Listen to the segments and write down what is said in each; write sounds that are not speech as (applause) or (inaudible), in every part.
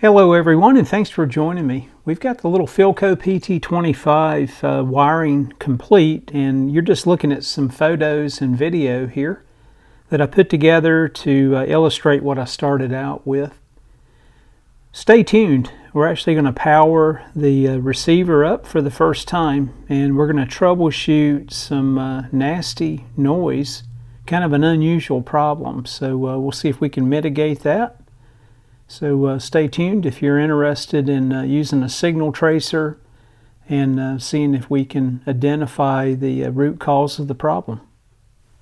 Hello everyone and thanks for joining me. We've got the little Philco PT25 uh, wiring complete and you're just looking at some photos and video here that I put together to uh, illustrate what I started out with. Stay tuned. We're actually going to power the uh, receiver up for the first time and we're going to troubleshoot some uh, nasty noise, kind of an unusual problem. So uh, we'll see if we can mitigate that. So uh, stay tuned if you're interested in uh, using a signal tracer and uh, seeing if we can identify the uh, root cause of the problem.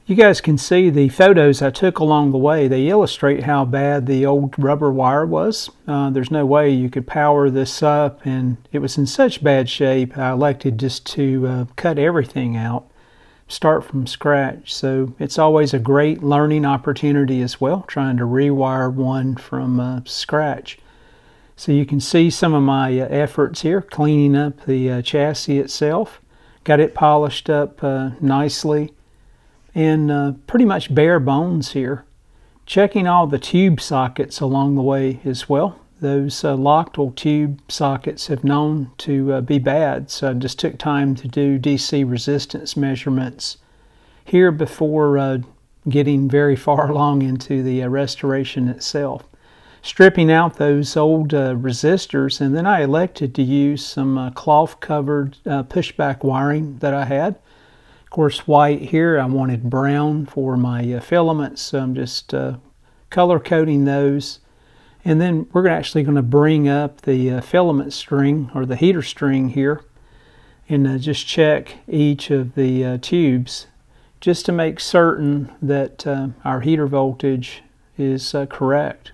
You guys can see the photos I took along the way. They illustrate how bad the old rubber wire was. Uh, there's no way you could power this up and it was in such bad shape I elected just to uh, cut everything out start from scratch. So it's always a great learning opportunity as well, trying to rewire one from uh, scratch. So you can see some of my uh, efforts here, cleaning up the uh, chassis itself. Got it polished up uh, nicely and uh, pretty much bare bones here. Checking all the tube sockets along the way as well those uh, Loctal tube sockets have known to uh, be bad, so I just took time to do DC resistance measurements here before uh, getting very far (laughs) along into the uh, restoration itself. Stripping out those old uh, resistors, and then I elected to use some uh, cloth covered pushback wiring that I had. Of course, white here, I wanted brown for my filaments, so I'm just color coding those and then we're actually going to bring up the uh, filament string or the heater string here and uh, just check each of the uh, tubes just to make certain that uh, our heater voltage is uh, correct.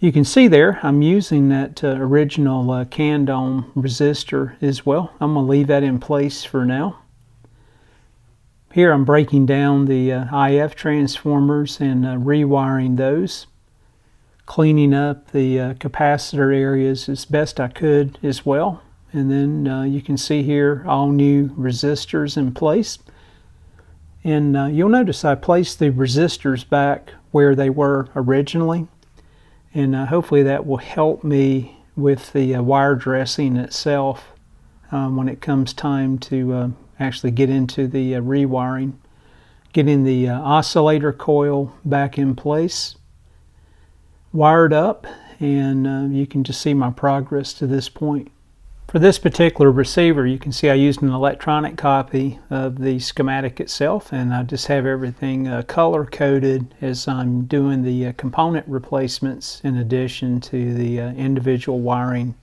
You can see there I'm using that uh, original uh, Candohm resistor as well. I'm going to leave that in place for now. Here I'm breaking down the IF transformers and rewiring those cleaning up the uh, capacitor areas as best I could as well. And then uh, you can see here all new resistors in place. And uh, you'll notice I placed the resistors back where they were originally. And uh, hopefully that will help me with the uh, wire dressing itself um, when it comes time to uh, actually get into the rewiring. Getting the oscillator coil back in place wired up and uh, you can just see my progress to this point. For this particular receiver you can see I used an electronic copy of the schematic itself and I just have everything uh, color coded as I'm doing the uh, component replacements in addition to the uh, individual wiring.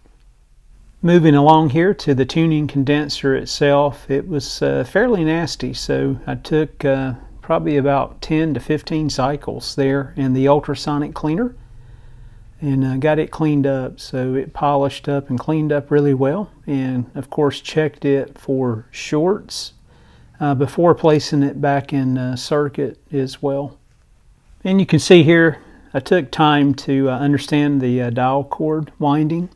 Moving along here to the tuning condenser itself it was uh, fairly nasty so I took uh, probably about 10 to 15 cycles there in the ultrasonic cleaner and uh, got it cleaned up. So it polished up and cleaned up really well. And of course checked it for shorts uh, before placing it back in uh, circuit as well. And you can see here I took time to uh, understand the uh, dial cord winding.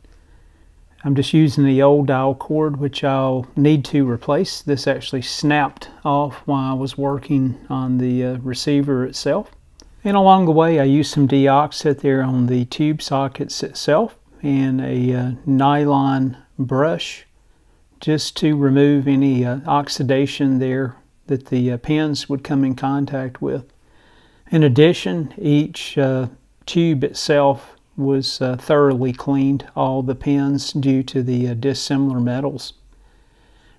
I'm just using the old dial cord which I'll need to replace. This actually snapped off while I was working on the uh, receiver itself. And along the way I used some deoxit there on the tube sockets itself and a uh, nylon brush just to remove any uh, oxidation there that the uh, pins would come in contact with. In addition, each uh, tube itself was uh, thoroughly cleaned, all the pins due to the uh, dissimilar metals.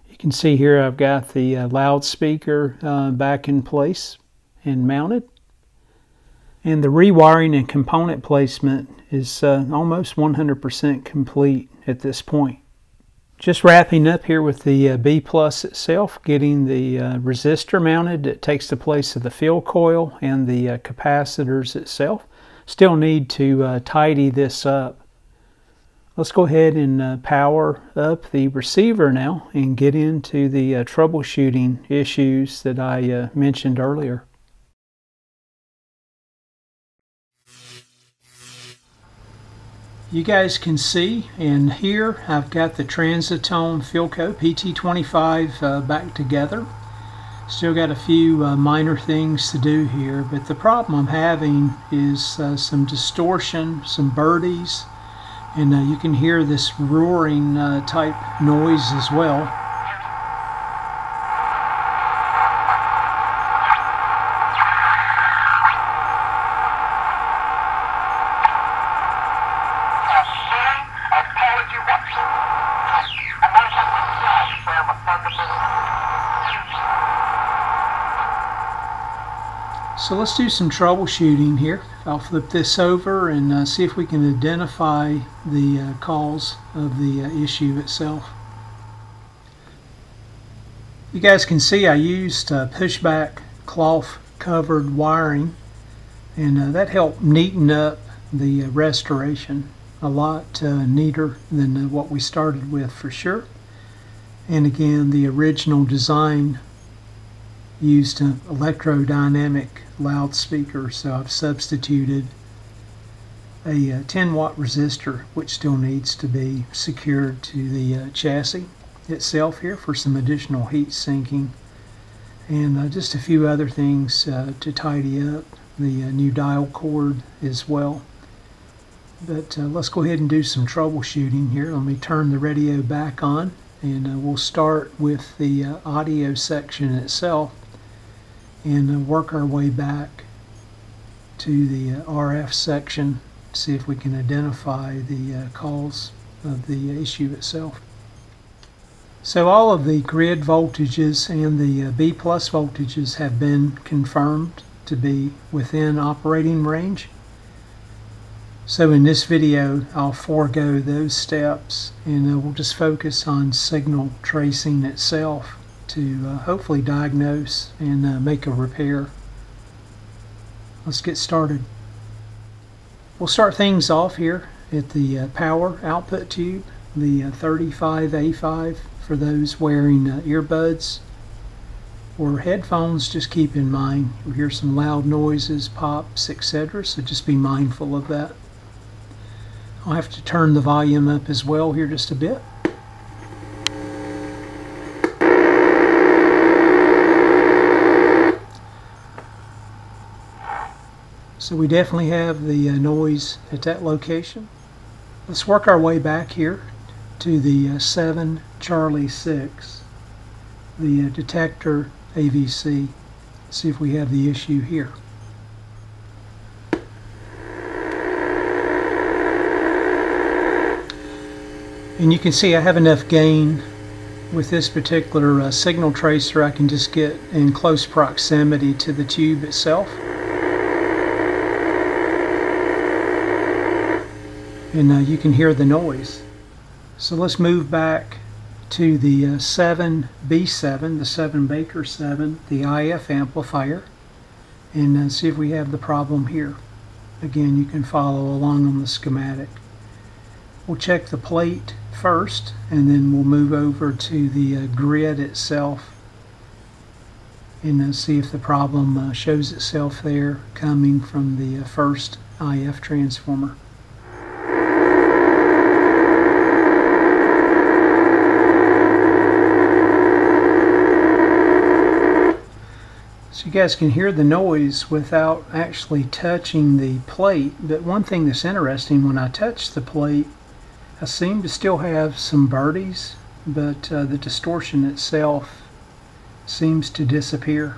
You can see here I've got the loudspeaker back in place and mounted. And the rewiring and component placement is uh, almost 100% complete at this point. Just wrapping up here with the uh, B plus itself, getting the uh, resistor mounted that takes the place of the field coil and the uh, capacitors itself. Still need to uh, tidy this up. Let's go ahead and uh, power up the receiver now and get into the troubleshooting issues that I mentioned earlier. You guys can see and here I've got the Transitone Philco PT25 uh, back together. Still got a few uh, minor things to do here, but the problem I'm having is uh, some distortion, some birdies, and uh, you can hear this roaring uh, type noise as well. So let's do some troubleshooting here. I'll flip this over and uh, see if we can identify the uh, cause of the uh, issue itself. You guys can see I used uh, pushback cloth covered wiring and uh, that helped neaten up the uh, restoration a lot neater than what we started with for sure. And again the original design used an electrodynamic loudspeaker so I've substituted a, uh, 10 watt resistor which still needs to be secured to the uh, chassis itself here for some additional heat sinking. And uh, just a few other things uh, to tidy up the uh, new dial cord as well. But uh, let's go ahead and do some troubleshooting here. Let me turn the radio back on and we'll start with the audio section itself and uh, work our way back to the uh, RF section, see if we can identify the uh, cause of the issue itself. So all of the grid voltages and the B plus voltages have been confirmed to be within operating range. So in this video I'll forego those steps and uh, we'll just focus on signal tracing itself to uh, hopefully diagnose and uh, make a repair. Let's get started. We'll start things off here at the uh, power output tube, the 35A5 uh, for those wearing uh, earbuds or headphones. Just keep in mind you'll hear some loud noises, pops, etc. So just be mindful of that. I'll have to turn the volume up as well here just a bit. So we definitely have the uh, noise at that location. Let's work our way back here to the uh, 7 Charlie 6, the uh, detector AVC. See if we have the issue here. And you can see I have enough gain with this particular uh, signal tracer I can just get in close proximity to the tube itself. And uh, you can hear the noise. So let's move back to the uh, 7B7, the 7 Baker 7, the IF amplifier, and uh, see if we have the problem here. Again, you can follow along on the schematic. We'll check the plate first, and then we'll move over to the uh, grid itself and uh, see if the problem uh, shows itself there coming from the first IF transformer. Guys can hear the noise without actually touching the plate but one thing that's interesting when I touch the plate I seem to still have some birdies but uh, the distortion itself seems to disappear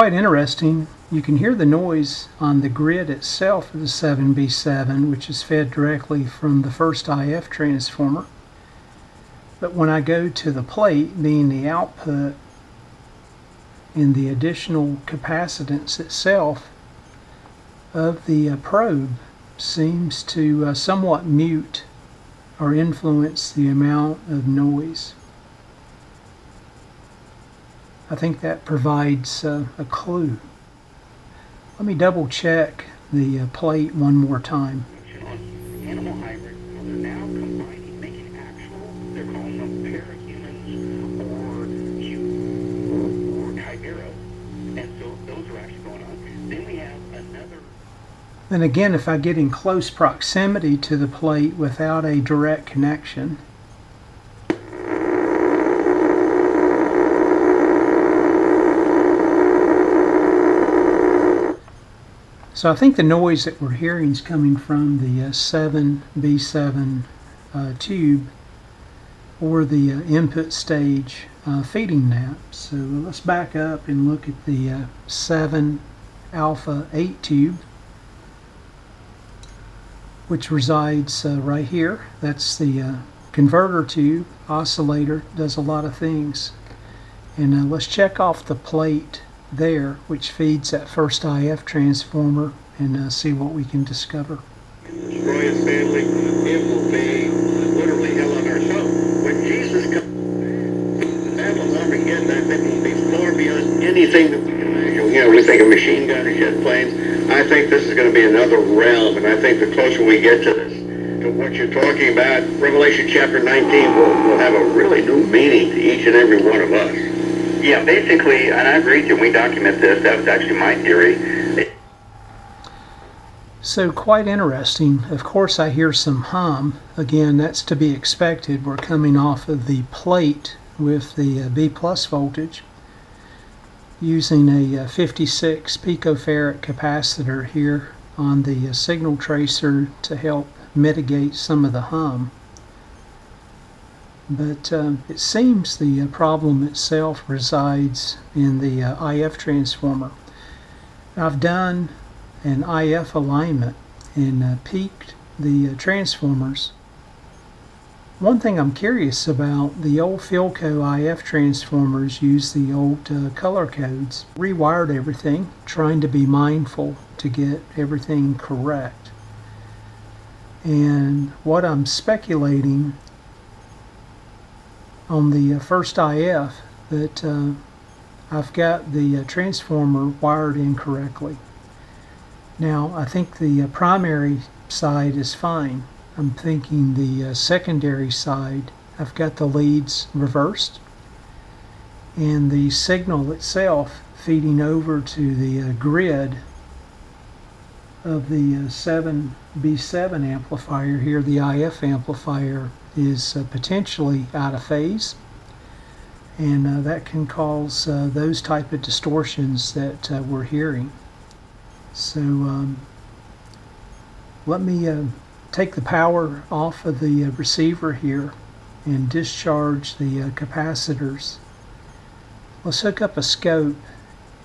quite interesting. You can hear the noise on the grid itself of the 7B7, which is fed directly from the first IF transformer. But when I go to the plate, being the output, and the additional capacitance itself of the uh, probe seems to uh, somewhat mute or influence the amount of noise. I think that provides uh, a clue. Let me double check the uh, plate one more time. Then again, if I get in close proximity to the plate without a direct connection, So I think the noise that we're hearing is coming from the uh, 7B7 uh, tube or the uh, input stage uh, feeding nap. So let's back up and look at the uh, 7 alpha 8 tube which resides uh, right here. That's the converter tube, oscillator, does a lot of things. And let's check off the plate there, which feeds that first IF transformer, and uh, see what we can discover. Destroy his family, it will be literally hell on earth. So, when Jesus comes, that will forget that that will be far beyond anything that we can imagine. You know, we think of machine gun or jet planes. I think this is going to be another realm, and I think the closer we get to this, to what you're talking about, Revelation chapter 19 will, will have a really new meaning to each and every one of us. Yeah, basically, and I agree with you, we document this, that was actually my theory. So quite interesting. Of course I hear some hum. Again, that's to be expected. We're coming off of the plate with the uh, B plus voltage using a uh, 56 picofarad capacitor here on the uh, signal tracer to help mitigate some of the hum. But um, it seems the uh, problem itself resides in the uh, IF transformer. I've done an IF alignment and uh, peaked the uh, transformers. One thing I'm curious about, the old Philco IF transformers use the old uh, color codes. Rewired everything, trying to be mindful to get everything correct. And what I'm speculating on the uh, first IF that uh, I've got the uh, transformer wired incorrectly. Now I think the primary side is fine. I'm thinking the secondary side I've got the leads reversed and the signal itself feeding over to the grid of the 7B7 amplifier here, the IF amplifier is uh, potentially out of phase and uh, that can cause uh, those type of distortions that uh, we're hearing. So um, let me uh, take the power off of the uh, receiver here and discharge the capacitors. Let's hook up a scope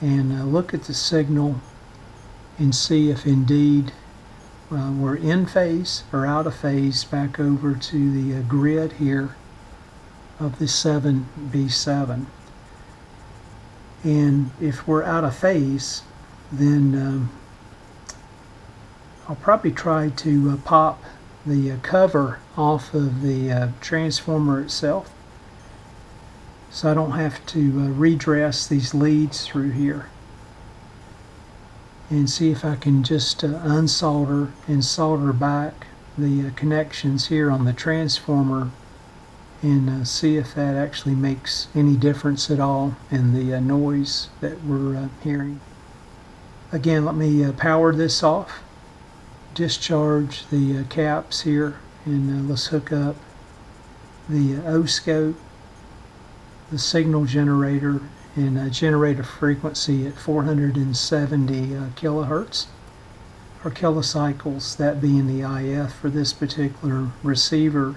and look at the signal and see if indeed uh, we're in phase or out of phase back over to the uh, grid here of the 7B7 and if we're out of phase then um, I'll probably try to uh, pop the uh, cover off of the uh, transformer itself so I don't have to uh, redress these leads through here and see if I can just uh, unsolder and solder back the uh, connections here on the transformer and uh, see if that actually makes any difference at all in the uh, noise that we're uh, hearing. Again, let me uh, power this off, discharge the caps here, and let's hook up the O-scope, the signal generator, and uh, generate a frequency at 470 uh, kilohertz or kilocycles, that being the IF for this particular receiver.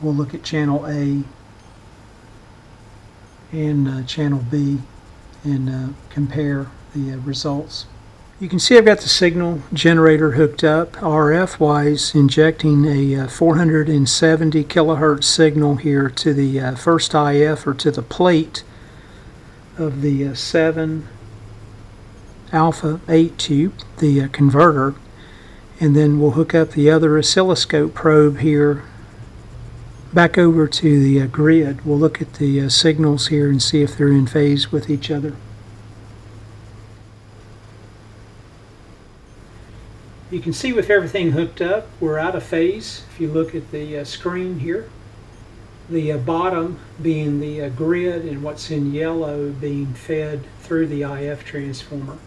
We'll look at channel A and uh, channel B and uh, compare the uh, results. You can see I've got the signal generator hooked up RF wise injecting a uh, 470 kilohertz signal here to the uh, first IF or to the plate of the uh, 7 alpha 8 tube, the uh, converter, and then we'll hook up the other oscilloscope probe here back over to the uh, grid. We'll look at the uh, signals here and see if they're in phase with each other. You can see with everything hooked up, we're out of phase. If you look at the uh, screen here, the uh, bottom being the uh, grid and what's in yellow being fed through the IF transformer.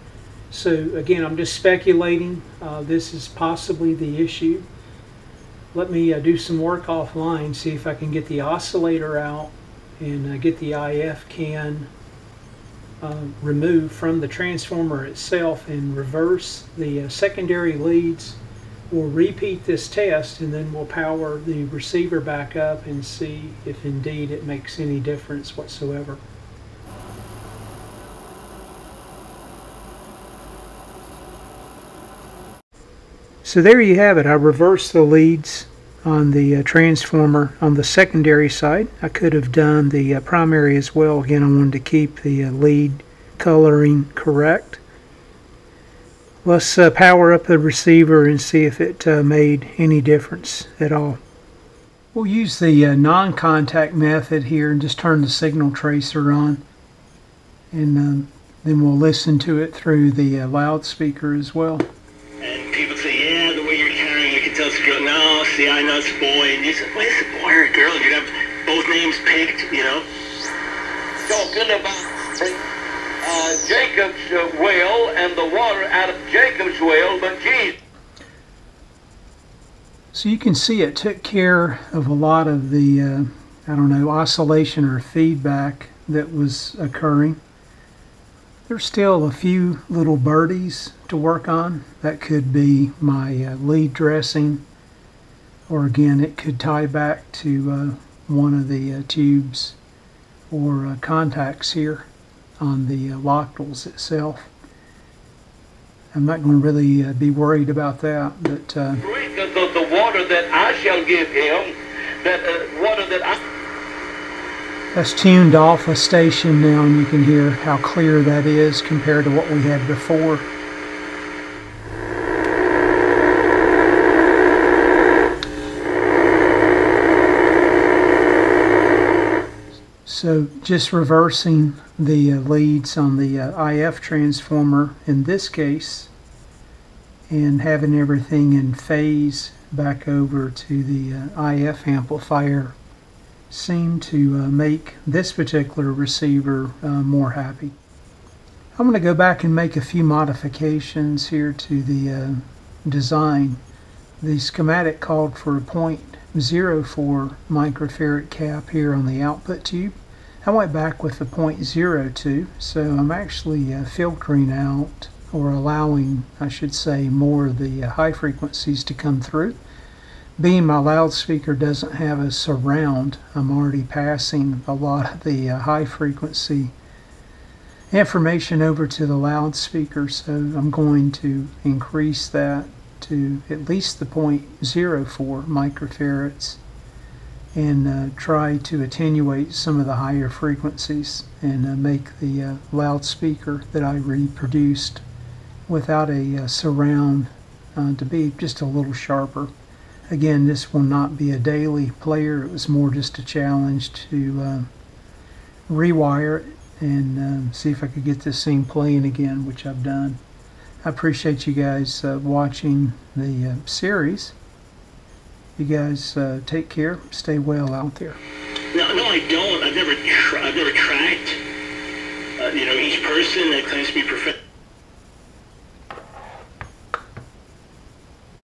So again, I'm just speculating. Uh, this is possibly the issue. Let me uh, do some work offline, see if I can get the oscillator out and uh, get the IF can uh, remove from the transformer itself and reverse the secondary leads. We'll repeat this test and then we'll power the receiver back up and see if indeed it makes any difference whatsoever. So there you have it. I reversed the leads on the uh, transformer on the secondary side. I could have done the uh, primary as well. Again, I wanted to keep the uh, lead coloring correct. Let's uh, power up the receiver and see if it uh, made any difference at all. We'll use the uh, non-contact method here and just turn the signal tracer on. And um, then we'll listen to it through the loudspeaker as well. And people say, yeah, the way you're carrying, I can tell it's a girl. No, see, I know it's a boy. And you say, wait, it's a boy or a girl? You have both names picked, you know? Talking about uh, Jacob's uh, well and the water out of Jacob's well, but Jesus. So you can see it took care of a lot of the, uh, I don't know, oscillation or feedback that was occurring. There's still a few little birdies to work on. That could be my uh, lead dressing, or again, it could tie back to uh, one of the uh, tubes or uh, contacts here on the uh, loctals itself. I'm not going to really uh, be worried about that, but uh, the, the, the, water that I shall give him, that uh, water that I. That's tuned off a station now, and you can hear how clear that is compared to what we had before. So just reversing the uh, leads on the uh, IF transformer in this case and having everything in phase back over to the uh, IF amplifier seemed to uh, make this particular receiver uh, more happy. I'm going to go back and make a few modifications here to the uh, design. The schematic called for a 0.04 microfarad cap here on the output tube I went back with the 0.02 so I'm actually uh, filtering out or allowing I should say more of the uh, high frequencies to come through. Being my loudspeaker doesn't have a surround I'm already passing a lot of the uh, high frequency information over to the loudspeaker so I'm going to increase that to at least the 0.04 microfarads and uh, try to attenuate some of the higher frequencies and uh, make the uh, loudspeaker that I reproduced without a uh, surround uh, to be just a little sharper. Again, this will not be a daily player. It was more just a challenge to uh, rewire it and um, see if I could get this thing playing again, which I've done. I appreciate you guys watching the series. You guys uh, take care. Stay well out there. No, no, I don't. I've never, I've never tracked. Uh, you know, each person that claims to be professional.